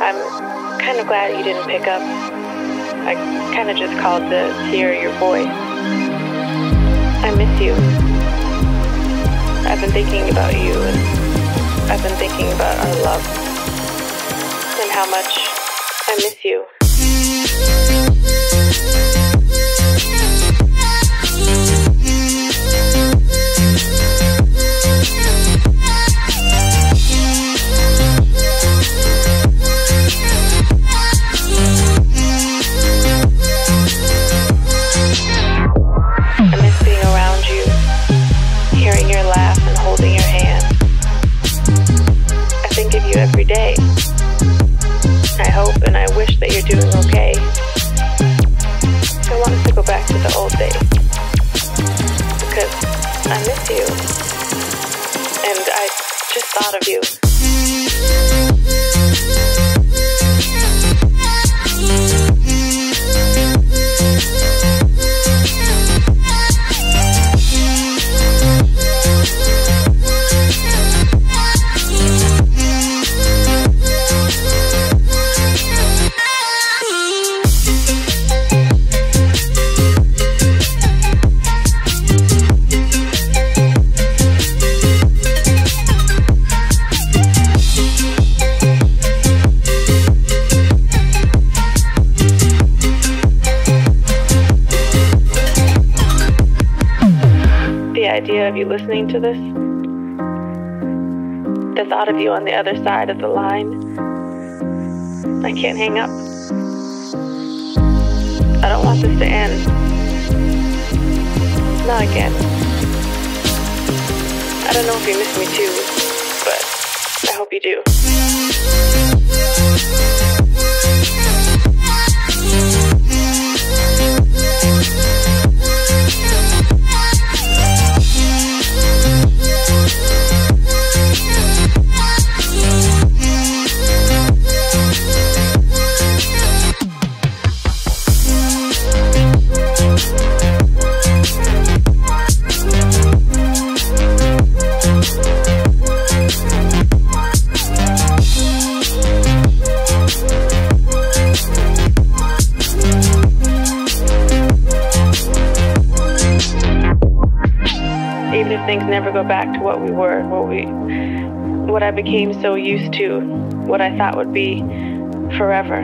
I'm kind of glad you didn't pick up. I kind of just called to hear your voice. I miss you. I've been thinking about you, and I've been thinking about our love, and how much I miss you. Because I miss you. And I just thought of you. The idea of you listening to this, the thought of you on the other side of the line, I can't hang up. I don't want this to end. Not again. I don't know if you miss me too, but I hope you do. Even if things never go back to what we were, what we what I became so used to, what I thought would be forever.